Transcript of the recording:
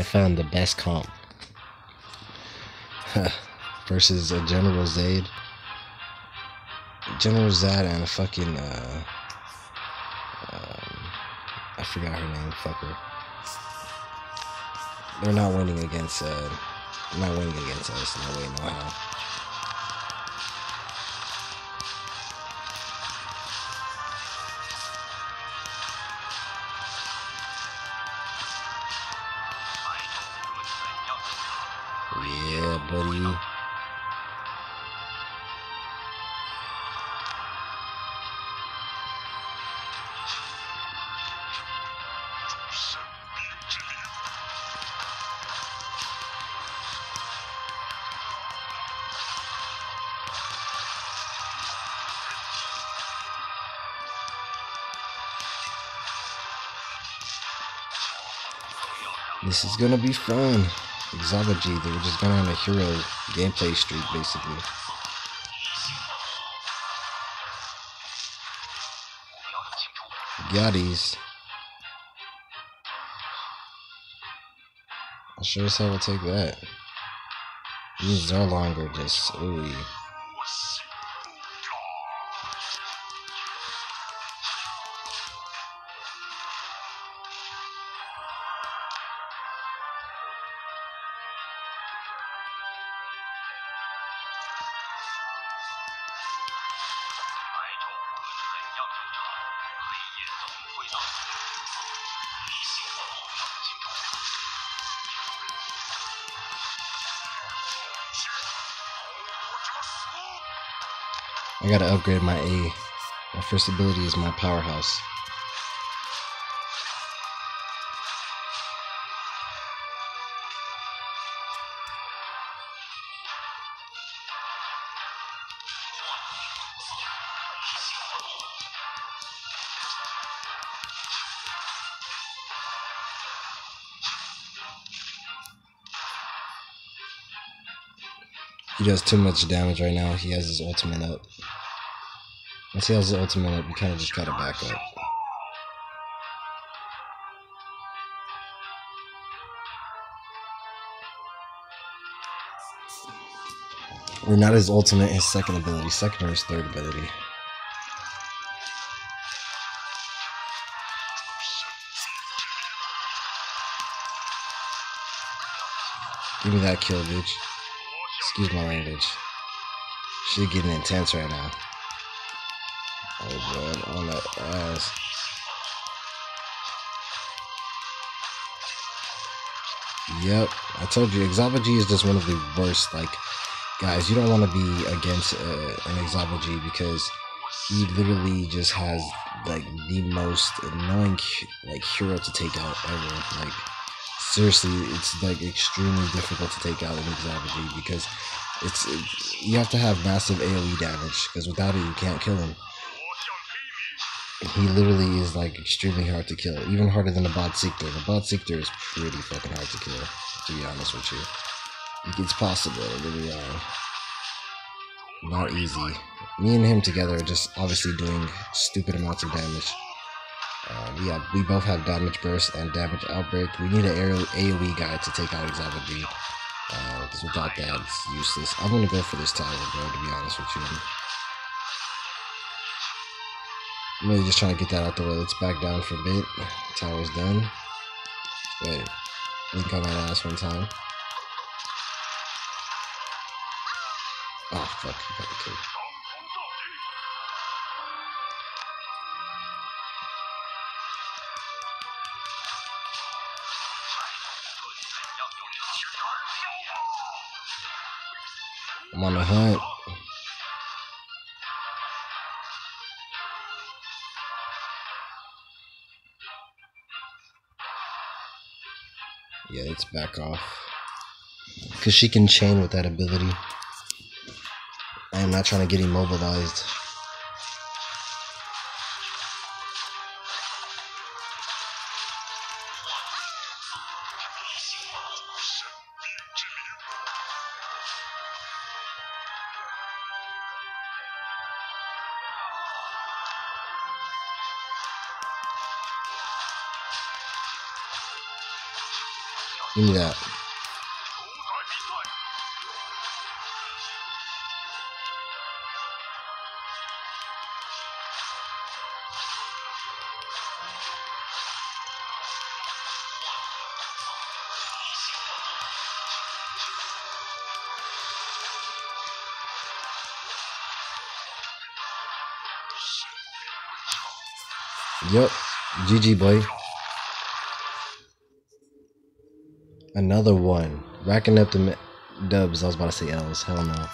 I found the best comp. Versus a General Zaid. General Zad and a fucking, uh, um, I forgot her name, fucker. They're not winning against, uh, not winning against us, no way, no how. Yeah, buddy. This is gonna be fun. Exology, they were just going on a hero gameplay streak, basically. Yachties. I sure as hell will take that. These are longer, just ooey. I gotta upgrade my A. My first ability is my powerhouse. He does too much damage right now. He has his ultimate up. Once he has his ultimate up, you kind of just gotta back up. Or not his ultimate, his second ability. Second or his third ability. Give me that kill, bitch. Excuse my language. Shit getting intense right now. Oh boy, on that ass. Yep, I told you, Exology is just one of the worst. Like, guys, you don't want to be against uh, an Exology because he literally just has like the most annoying like hero to take out ever. Like, seriously, it's like extremely difficult to take out an Exology because it's it, you have to have massive AOE damage because without it you can't kill him. He literally is like extremely hard to kill, even harder than the Bot Seeker. The Bot Seeker is pretty fucking hard to kill, to be honest with you. It's possible, really are. Not easy. Me and him together are just obviously doing stupid amounts of damage. Uh, we have we both have damage burst and damage outbreak. We need an AOE guy to take out. Because uh, without that, it's useless. I'm gonna go for this tower, bro. To be honest with you. I'm really just trying to get that out the way. Let's back down for a bit. Tower's done. Wait. Link on that ass one time. Oh, fuck. You I'm on the hunt. Yeah, let's back off. Because she can chain with that ability. I am not trying to get immobilized. Give me that. Yep. GG, boy. Another one. Racking up the dubs. I was about to say L's. Hell no.